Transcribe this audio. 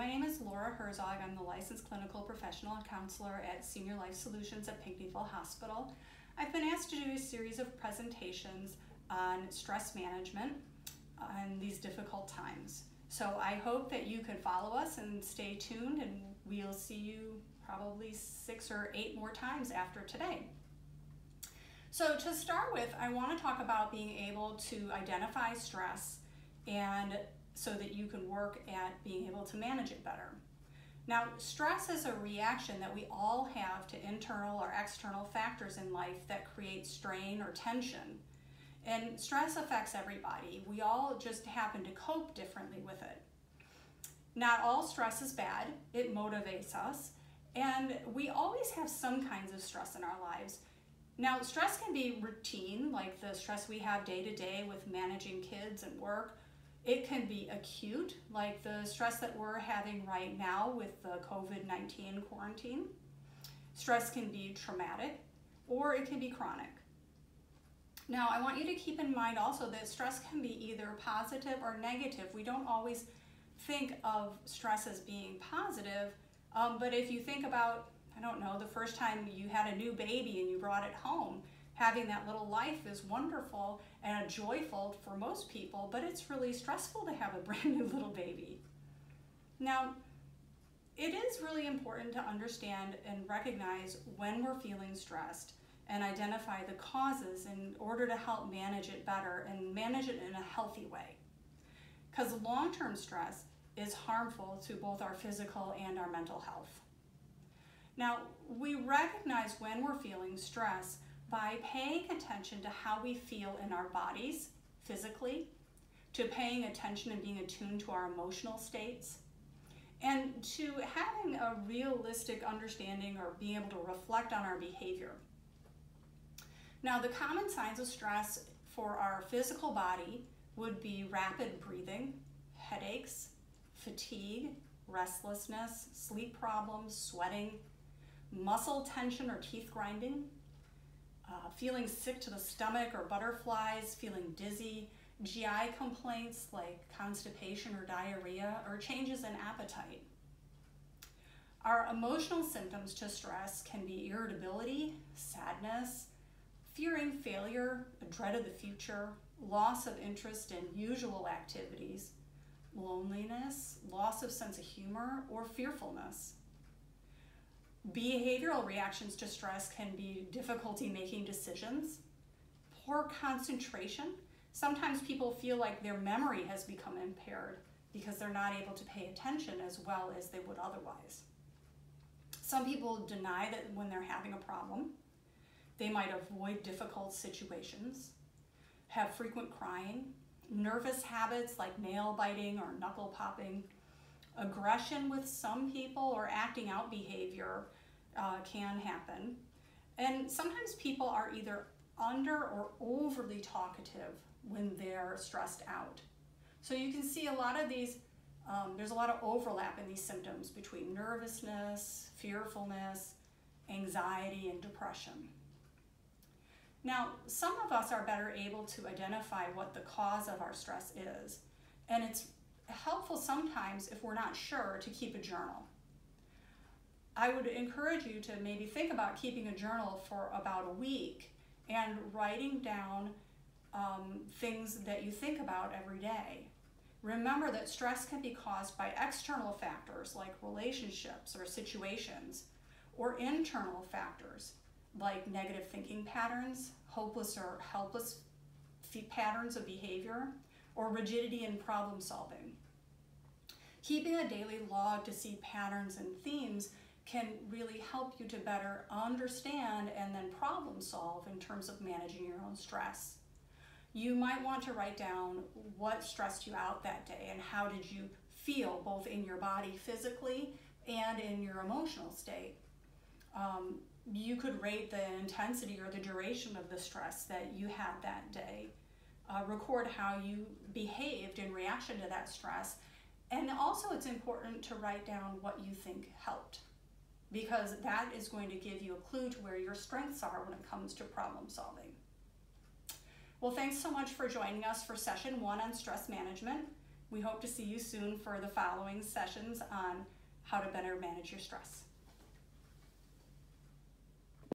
my name is Laura Herzog. I'm the licensed clinical professional and counselor at Senior Life Solutions at Pinckneyville Hospital. I've been asked to do a series of presentations on stress management in these difficult times. So I hope that you can follow us and stay tuned and we'll see you probably six or eight more times after today. So to start with, I want to talk about being able to identify stress and so that you can work at being able to manage it better. Now, stress is a reaction that we all have to internal or external factors in life that create strain or tension. And stress affects everybody. We all just happen to cope differently with it. Not all stress is bad, it motivates us, and we always have some kinds of stress in our lives. Now, stress can be routine, like the stress we have day to day with managing kids and work, it can be acute, like the stress that we're having right now with the COVID 19 quarantine. Stress can be traumatic or it can be chronic. Now, I want you to keep in mind also that stress can be either positive or negative. We don't always think of stress as being positive, um, but if you think about, I don't know, the first time you had a new baby and you brought it home, having that little life is wonderful and joyful for most people, but it's really stressful to have a brand new little baby. Now, it is really important to understand and recognize when we're feeling stressed and identify the causes in order to help manage it better and manage it in a healthy way. Because long-term stress is harmful to both our physical and our mental health. Now, we recognize when we're feeling stress by paying attention to how we feel in our bodies physically, to paying attention and being attuned to our emotional states, and to having a realistic understanding or being able to reflect on our behavior. Now, the common signs of stress for our physical body would be rapid breathing, headaches, fatigue, restlessness, sleep problems, sweating, muscle tension or teeth grinding, uh, feeling sick to the stomach or butterflies, feeling dizzy, GI complaints like constipation or diarrhea, or changes in appetite. Our emotional symptoms to stress can be irritability, sadness, fearing failure, a dread of the future, loss of interest in usual activities, loneliness, loss of sense of humor, or fearfulness. Behavioral reactions to stress can be difficulty making decisions, poor concentration. Sometimes people feel like their memory has become impaired because they're not able to pay attention as well as they would otherwise. Some people deny that when they're having a problem. They might avoid difficult situations, have frequent crying, nervous habits like nail biting or knuckle popping, aggression with some people or acting out behavior uh, can happen. And sometimes people are either under or overly talkative when they're stressed out. So you can see a lot of these, um, there's a lot of overlap in these symptoms between nervousness, fearfulness, anxiety, and depression. Now, some of us are better able to identify what the cause of our stress is, and it's helpful sometimes if we're not sure to keep a journal. I would encourage you to maybe think about keeping a journal for about a week and writing down um, things that you think about every day. Remember that stress can be caused by external factors like relationships or situations, or internal factors like negative thinking patterns, hopeless or helpless patterns of behavior, or rigidity in problem solving. Keeping a daily log to see patterns and themes can really help you to better understand and then problem solve in terms of managing your own stress. You might want to write down what stressed you out that day and how did you feel both in your body physically and in your emotional state. Um, you could rate the intensity or the duration of the stress that you had that day. Uh, record how you behaved in reaction to that stress. And also, it's important to write down what you think helped because that is going to give you a clue to where your strengths are when it comes to problem solving. Well, thanks so much for joining us for session one on stress management. We hope to see you soon for the following sessions on how to better manage your stress.